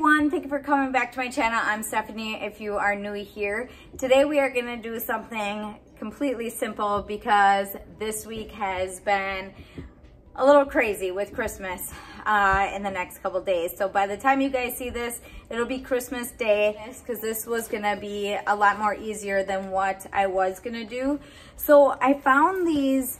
everyone, thank you for coming back to my channel. I'm Stephanie if you are new here. Today we are gonna do something completely simple because this week has been a little crazy with Christmas uh, in the next couple days. So by the time you guys see this, it'll be Christmas Day because this was gonna be a lot more easier than what I was gonna do. So I found these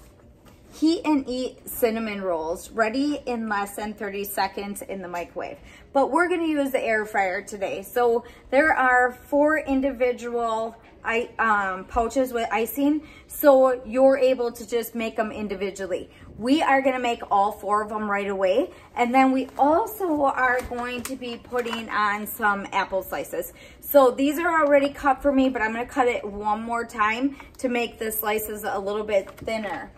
heat and eat cinnamon rolls ready in less than 30 seconds in the microwave. But we're to use the air fryer today. So there are four individual I, um, pouches with icing. So you're able to just make them individually. We are to make all four of them right away. And then we also are going to be putting on some apple slices. So these are already cut for me but I'm to cut it one more time to make the slices a little bit thinner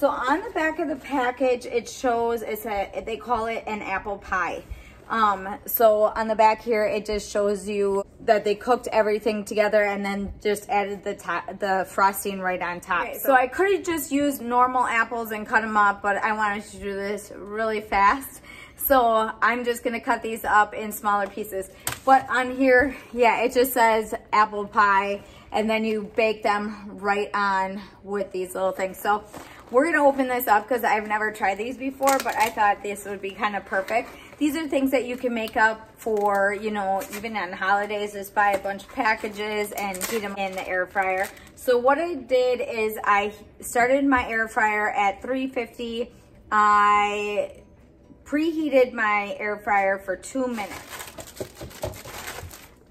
so on the back of the package, it shows, it's a, they call it an apple pie. Um, so on the back here, it just shows you that they cooked everything together and then just added the top, the frosting right on top. So, so I could have just used normal apples and cut them up, but I wanted to do this really fast. So I'm just gonna cut these up in smaller pieces. But on here, yeah, it just says apple pie and then you bake them right on with these little things. So we're gonna open this up because I've never tried these before, but I thought this would be kind of perfect. These are things that you can make up for, you know, even on holidays, just buy a bunch of packages and heat them in the air fryer. So what I did is I started my air fryer at 350. I preheated my air fryer for two minutes.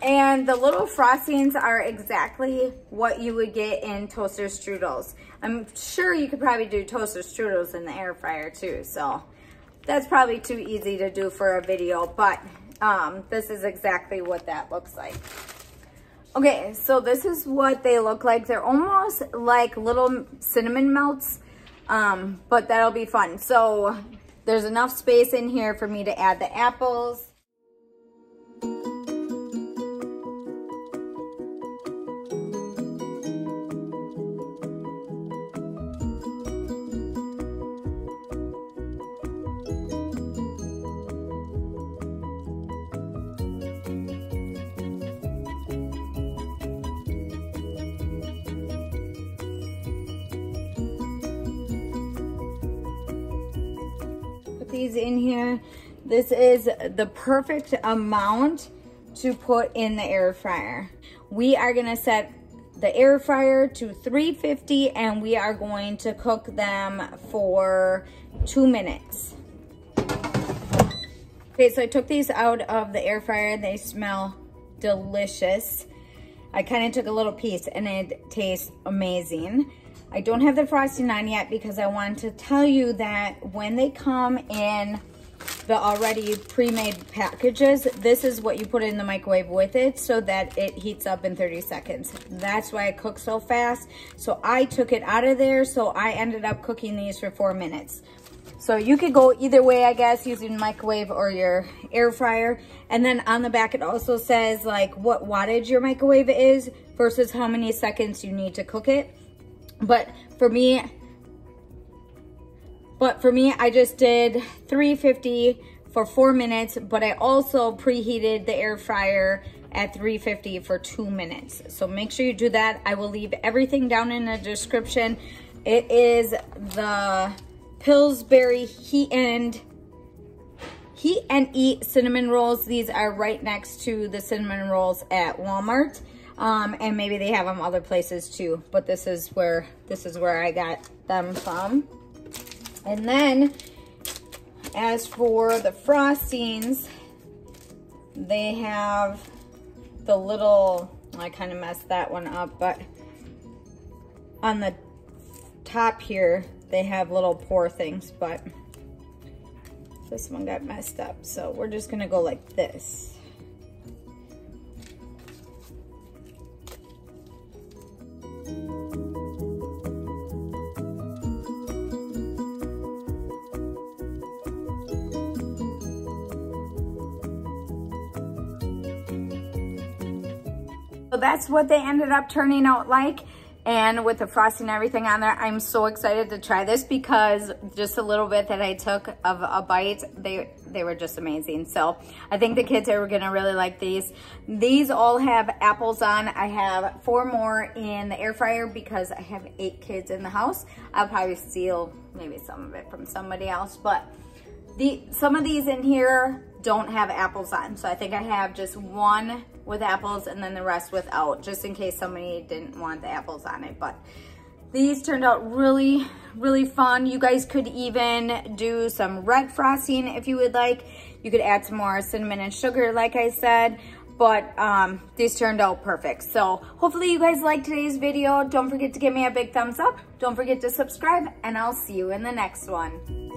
And the little frostings are exactly what you would get in toaster strudels. I'm sure you could probably do toaster strudels in the air fryer too. So that's probably too easy to do for a video, but um, this is exactly what that looks like. Okay, so this is what they look like. They're almost like little cinnamon melts, um, but that'll be fun. So there's enough space in here for me to add the apples. These in here. This is the perfect amount to put in the air fryer. We are gonna set the air fryer to 350 and we are going to cook them for two minutes. Okay, so I took these out of the air fryer. They smell delicious. I kind of took a little piece and it tastes amazing. I don't have the frosting on yet because I want to tell you that when they come in the already pre-made packages, this is what you put in the microwave with it so that it heats up in 30 seconds. That's why it cooks so fast. So I took it out of there, so I ended up cooking these for four minutes. So you could go either way, I guess, using microwave or your air fryer. And then on the back, it also says like what wattage your microwave is versus how many seconds you need to cook it. But for me, but for me, I just did 350 for four minutes, but I also preheated the air fryer at 350 for two minutes. So make sure you do that. I will leave everything down in the description. It is the Pillsbury Heat and Heat and Eat cinnamon rolls. These are right next to the cinnamon rolls at Walmart. Um, and maybe they have them other places too, but this is where, this is where I got them from. And then as for the frostings, they have the little, I kind of messed that one up, but on the top here, they have little pour things, but this one got messed up. So we're just gonna go like this. So that's what they ended up turning out like. and with the frosting and everything on there. I'm so excited to try this because just a little bit that I took of a bite, they, they were just amazing. So I think the kids are gonna really like these. These all have apples on. I have four more in the air fryer because I have eight kids in the house. I'll probably steal maybe some of it from somebody else, but the some of these in here don't have apples on. So I think I have just one with apples and then the rest without, just in case somebody didn't want the apples on it. But these turned out really, really fun. You guys could even do some red frosting if you would like. You could add some more cinnamon and sugar, like I said. But um, these turned out perfect. So hopefully you guys liked today's video. Don't forget to give me a big thumbs up. Don't forget to subscribe and I'll see you in the next one.